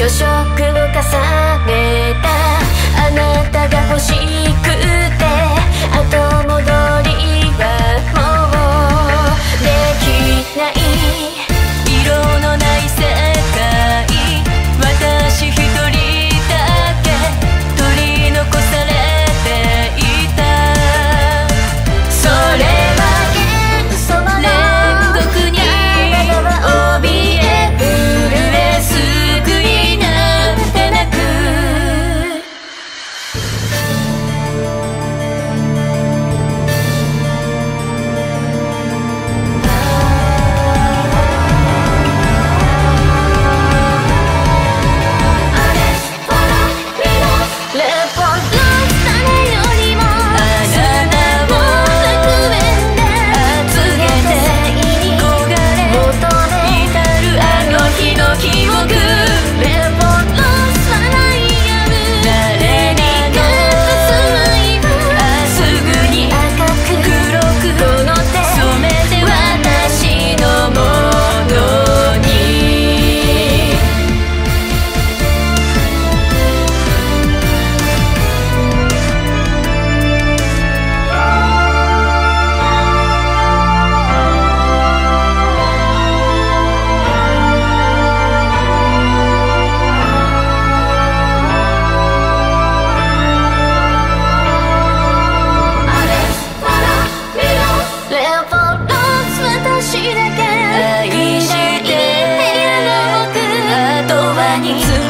虚飾を重ねた。あなたが欲しい你